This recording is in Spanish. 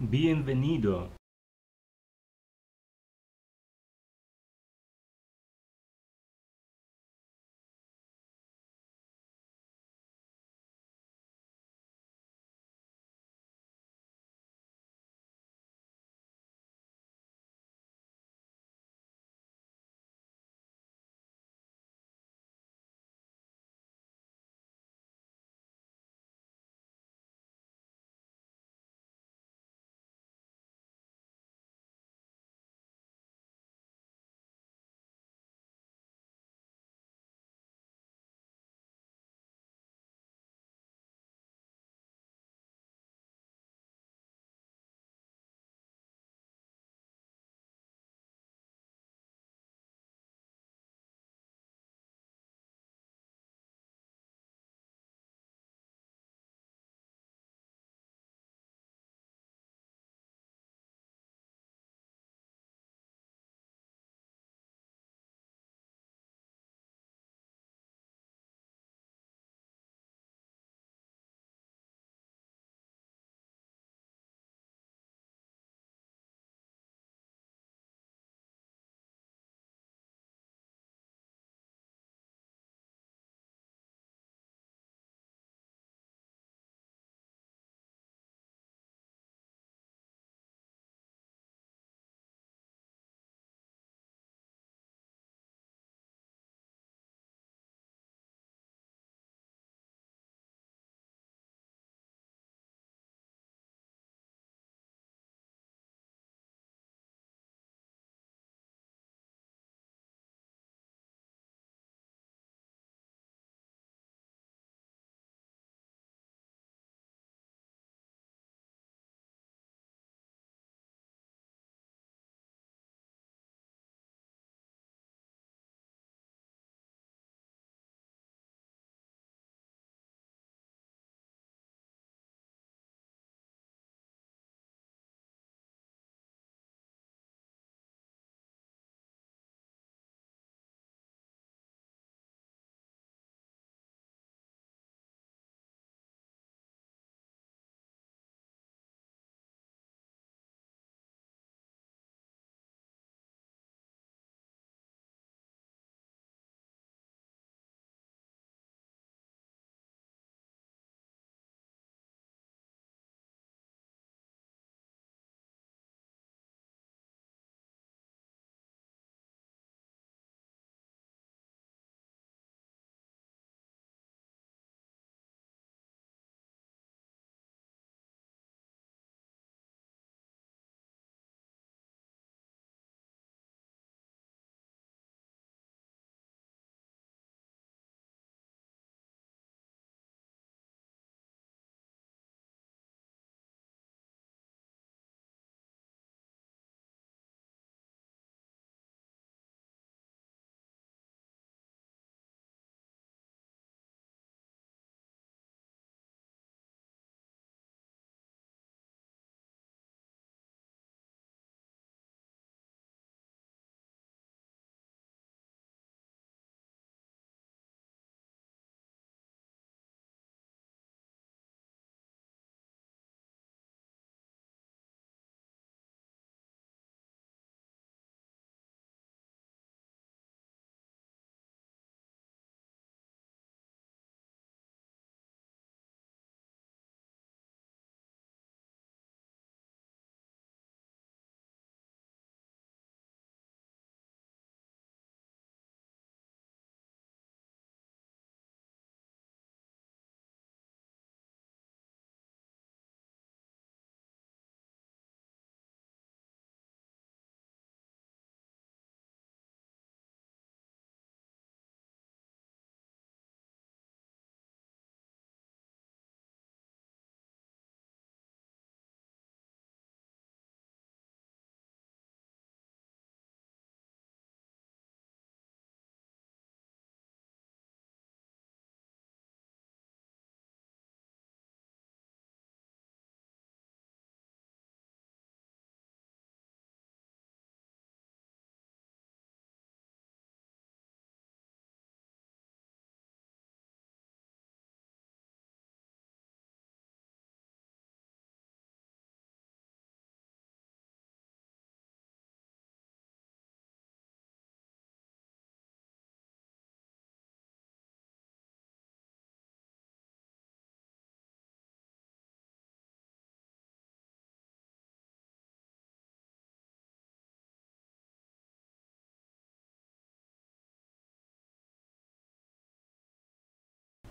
bienvenido